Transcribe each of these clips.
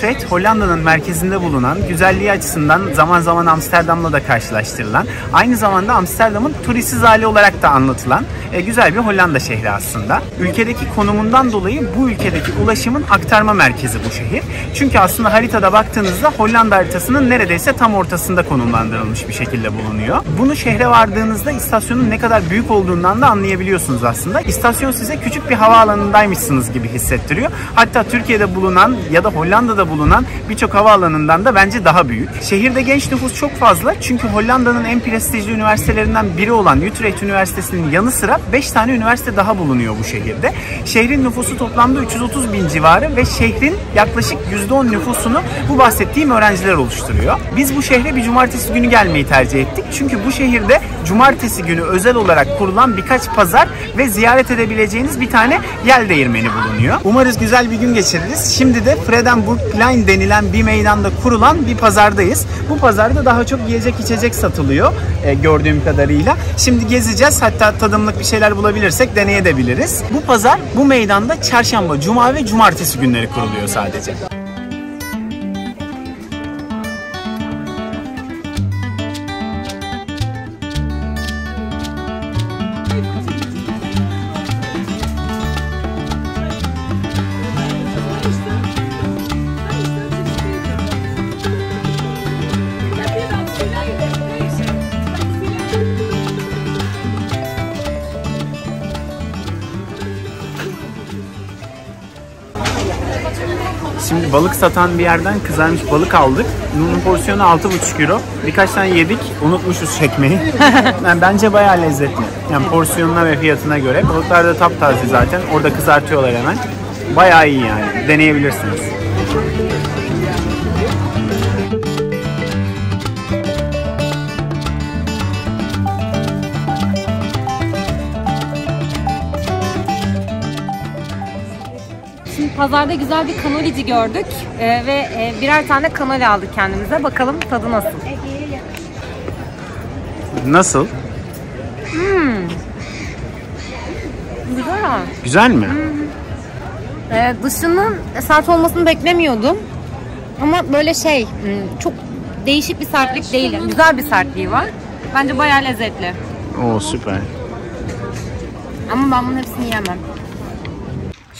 Utrecht, Hollanda'nın merkezinde bulunan, güzelliği açısından zaman zaman Amsterdam'la da karşılaştırılan, aynı zamanda Amsterdam'ın turistsiz hali olarak da anlatılan e, güzel bir Hollanda şehri aslında. Ülkedeki konumundan dolayı bu ülkedeki ulaşımın aktarma merkezi bu şehir. Çünkü aslında haritada baktığınızda Hollanda haritasının neredeyse tam ortasında konumlandırılmış bir şekilde bulunuyor. Bunu şehre vardığınızda istasyonun ne kadar büyük olduğundan da anlayabiliyorsunuz aslında. İstasyon size küçük bir havaalanındaymışsınız gibi hissettiriyor. Hatta Türkiye'de bulunan ya da Hollanda'da bulunan birçok havaalanından da bence daha büyük. Şehirde genç nüfus çok fazla çünkü Hollanda'nın en prestijli üniversitelerinden biri olan Utrecht Üniversitesi'nin yanı sıra 5 tane üniversite daha bulunuyor bu şehirde. Şehrin nüfusu toplamda 330 bin civarı ve şehrin yaklaşık %10 nüfusunu bu bahsettiğim öğrenciler oluşturuyor. Biz bu şehre bir cumartesi günü gelmeyi tercih ettik. Çünkü bu şehirde cumartesi günü özel olarak kurulan birkaç pazar ve ziyaret edebileceğiniz bir tane yel değirmeni bulunuyor. Umarız güzel bir gün geçiririz. Şimdi de Fredenburg Plein denilen bir meydanda kurulan bir pazardayız. Bu pazarda daha çok yiyecek içecek satılıyor e, gördüğüm kadarıyla. Şimdi gezeceğiz. Hatta tadımlık bir şeyler bulabilirsek deneyebiliriz. Bu pazar bu meydanda çarşamba, cuma ve cumartesi günleri kuruluyor sadece. Balık satan bir yerden kızarmış balık aldık. Bunun porsiyonu 6,5 euro. Birkaç tane yedik, unutmuşuz çekmeyi. yani bence bayağı lezzetli. Yani porsiyonuna ve fiyatına göre. Balıklar da taptaze zaten. Orada kızartıyorlar hemen. Bayağı iyi yani. Deneyebilirsiniz. Pazarda güzel bir kanolici gördük Ee, ve e, birer tane kanoli aldık kendimize. Bakalım tadı nasıl? Nasıl? Güzel ama. Güzel mi? Ee, dışının sert olmasını beklemiyordum. Ama böyle şey, hmm, çok değişik bir sertlik değil. Güzel bir sertliği var. Bence bayağı lezzetli. Oo süper. Ama ben bunun hepsini yiyemem.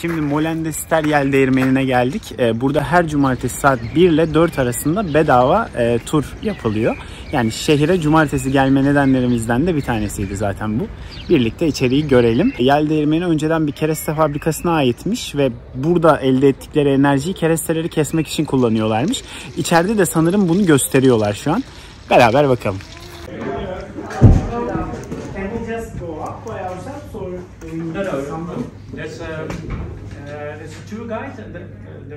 Şimdi Molendester Yel Değirmeni'ne geldik. Ee, Burada her cumartesi saat 1 ile 4 arasında bedava e, tur yapılıyor. Yani şehire cumartesi gelme nedenlerimizden de bir tanesiydi zaten bu. Birlikte içeriği görelim. Yel Değirmeni önceden bir kereste fabrikasına aitmiş ve burada elde ettikleri enerjiyi keresteleri kesmek için kullanıyorlarmış. İçeride de sanırım bunu gösteriyorlar şu an. Beraber bakalım.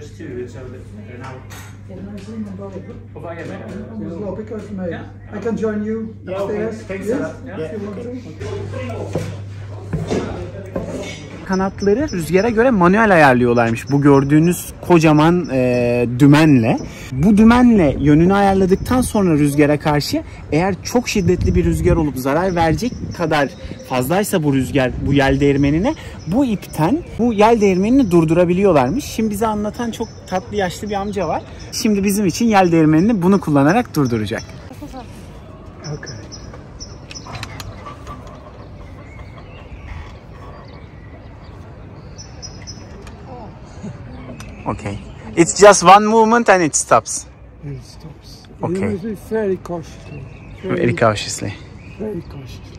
those two so they're now. No, because oh, yeah. I can join you upstairs. Yeah, okay. yes, yeah. if you want to. Kanatları rüzgara göre manuel ayarlıyorlarmış. Bu gördüğünüz kocaman e, dümenle. Bu dümenle yönünü ayarladıktan sonra rüzgara karşı eğer çok şiddetli bir rüzgar olup zarar verecek kadar fazlaysa bu rüzgar bu yel değirmenine bu ipten bu yel değirmenini durdurabiliyorlarmış. Şimdi bize anlatan çok tatlı yaşlı bir amca var. Şimdi bizim için yel değirmenini bunu kullanarak durduracak. Okay. It's just one movement and it stops. It stops. Okay. Be very cautiously. Very cautiously. Very cautiously.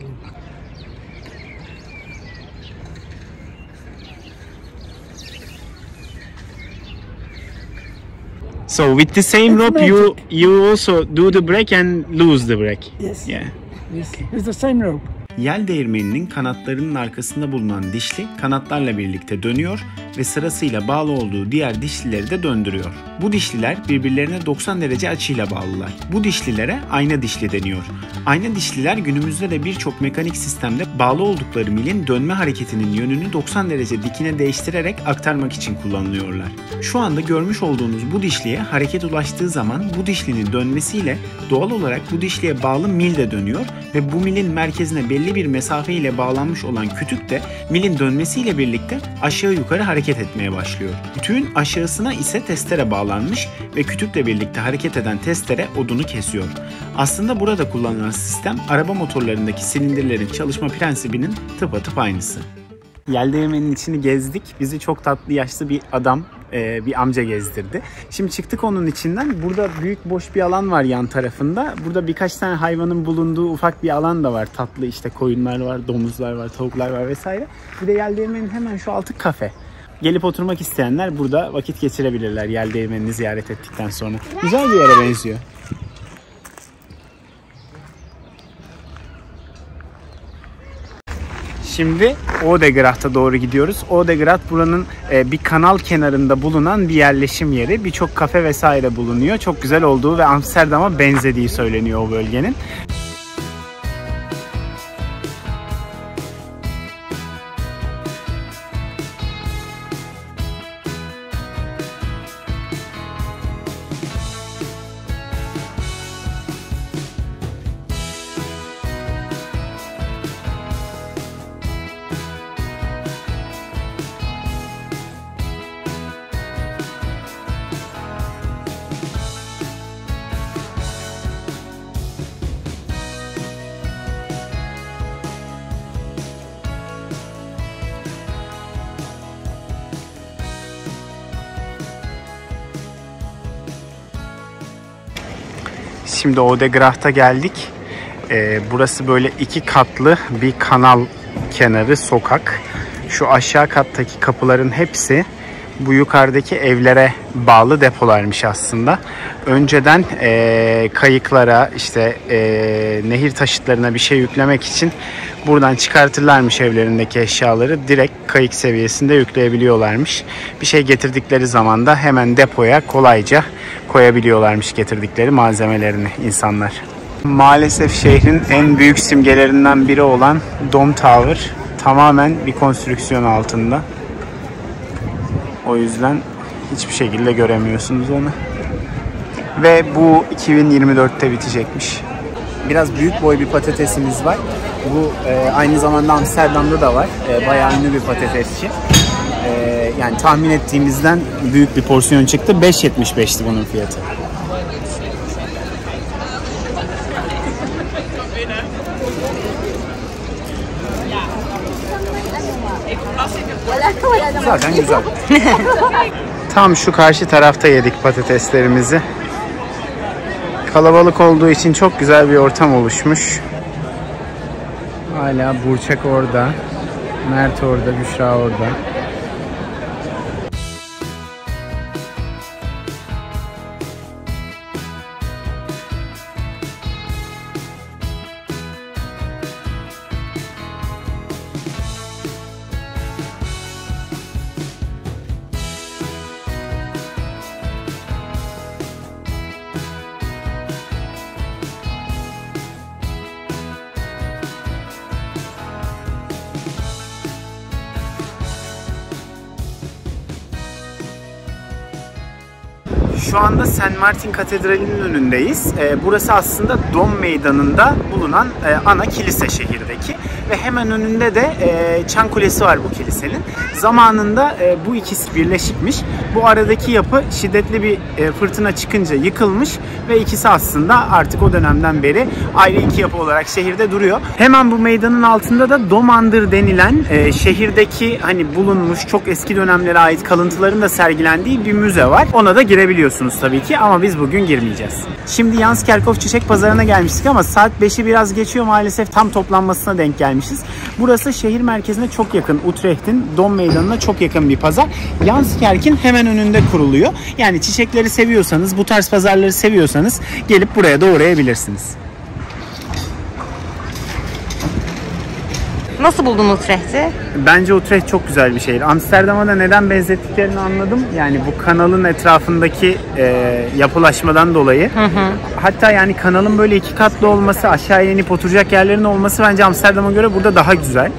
So with the same It's rope, you you also do the break and lose the break. Yes. Yeah. Yes. It's the same rope. Yel değirmeninin kanatlarının arkasında bulunan dişli kanatlarla birlikte dönüyor ve sırasıyla bağlı olduğu diğer dişlileri de döndürüyor. Bu dişliler birbirlerine 90 derece açıyla bağlılar. Bu dişlilere ayna dişli deniyor. Ayna dişliler günümüzde de birçok mekanik sistemde bağlı oldukları milin dönme hareketinin yönünü 90 derece dikine değiştirerek aktarmak için kullanılıyorlar. Şu anda görmüş olduğunuz bu dişliye hareket ulaştığı zaman bu dişlinin dönmesiyle doğal olarak bu dişliye bağlı mil de dönüyor ve bu milin merkezine belli belli bir mesafe ile bağlanmış olan kütük de milin dönmesiyle birlikte aşağı yukarı hareket etmeye başlıyor. Kütüğün aşağısına ise testere bağlanmış ve kütükle birlikte hareket eden testere odunu kesiyor. Aslında burada kullanılan sistem araba motorlarındaki silindirlerin çalışma prensibinin tıpatıp aynısı. Yel içini gezdik. Bizi çok tatlı yaşlı bir adam, e, bir amca gezdirdi. Şimdi çıktık onun içinden. Burada büyük boş bir alan var yan tarafında. Burada birkaç tane hayvanın bulunduğu ufak bir alan da var. Tatlı işte koyunlar var, domuzlar var, tavuklar var vesaire. Bir de yel hemen şu altı kafe. Gelip oturmak isteyenler burada vakit geçirebilirler yel ziyaret ettikten sonra. Güzel bir yere benziyor. Şimdi Odegracht'a doğru gidiyoruz. Odegracht buranın e, bir kanal kenarında bulunan bir yerleşim yeri. Birçok kafe vesaire bulunuyor. Çok güzel olduğu ve Amsterdam'a benzediği söyleniyor o bölgenin. Şimdi Odegracht'a geldik. Ee, burası böyle iki katlı bir kanal kenarı sokak. Şu aşağı kattaki kapıların hepsi bu yukarıdaki evlere bağlı depolarmış aslında. Önceden e, kayıklara işte e, nehir taşıtlarına bir şey yüklemek için buradan çıkartırlarmış evlerindeki eşyaları direkt kayık seviyesinde yükleyebiliyorlarmış. Bir şey getirdikleri zaman da hemen depoya kolayca koyabiliyorlarmış getirdikleri malzemelerini insanlar. Maalesef şehrin en büyük simgelerinden biri olan Dom Tower tamamen bir konstrüksiyon altında. O yüzden hiçbir şekilde göremiyorsunuz onu. Ve bu 2024'te bitecekmiş. Biraz büyük boy bir patatesimiz var. Bu e, aynı zamanda Amsterdam'da da var. E, bayağı ünlü bir patatesçi. E, yani tahmin ettiğimizden büyük bir porsiyon çıktı. 5.75'ti bunun fiyatı. Zaten güzel. Tam şu karşı tarafta yedik patateslerimizi. Kalabalık olduğu için çok güzel bir ortam oluşmuş. Hala Burçak orada. Mert orada, Büşra orada. Şu anda St. Martin Katedrali'nin önündeyiz. Ee, burası aslında Dom Meydanı'nda bulunan e, ana kilise şehirdeki. Ve hemen önünde de e, Çan Kulesi var bu kilisenin. Zamanında e, bu ikisi birleşikmiş. Bu aradaki yapı şiddetli bir e, fırtına çıkınca yıkılmış ve ikisi aslında artık o dönemden beri ayrı iki yapı olarak şehirde duruyor. Hemen bu meydanın altında da Domandır denilen e, şehirdeki hani bulunmuş çok eski dönemlere ait kalıntıların da sergilendiği bir müze var. Ona da girebiliyorsunuz tabii ki ama biz bugün girmeyeceğiz. Şimdi Yanskerkhof Çiçek Pazarı'na gelmiştik ama saat 5'i biraz geçiyor maalesef tam toplanmasına denk gelmişiz. Burası şehir merkezine çok yakın. Utrecht'in Dom Meydanı'na çok yakın bir pazar. Yanskerk'in hemen önünde kuruluyor. Yani çiçekleri seviyorsanız, bu tarz pazarları seviyorsanız gelip buraya da uğrayabilirsiniz. Nasıl buldun Utrecht'i? Bence Utrecht çok güzel bir şehir. Amsterdam'a da neden benzettiklerini anladım. Yani bu kanalın etrafındaki e, yapılaşmadan dolayı. Hatta yani kanalın böyle iki katlı olması, aşağıya inip oturacak yerlerin olması bence Amsterdam'a göre burada daha güzel.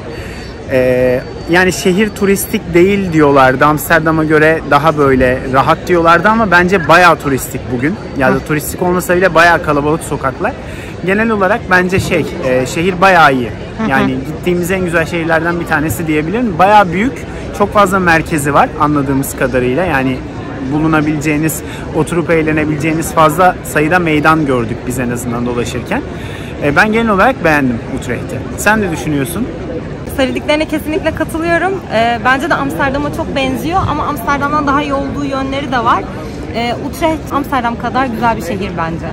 E, yani şehir turistik değil diyorlardı. Amsterdam'a göre daha böyle rahat diyorlardı ama bence bayağı turistik bugün. Ya da turistik olmasa bile bayağı kalabalık sokaklar. Genel olarak bence şey, e, şehir bayağı iyi. Yani gittiğimiz en güzel şehirlerden bir tanesi diyebilirim. Bayağı büyük, çok fazla merkezi var anladığımız kadarıyla. Yani bulunabileceğiniz, oturup eğlenebileceğiniz fazla sayıda meydan gördük biz en azından dolaşırken. E, ben genel olarak beğendim Utrecht'i. Sen ne düşünüyorsun? Söylediklerine kesinlikle katılıyorum. Ee, bence de Amsterdam'a çok benziyor ama Amsterdam'dan daha iyi olduğu yönleri de var. Ee, Utrecht Amsterdam kadar güzel bir şehir bence.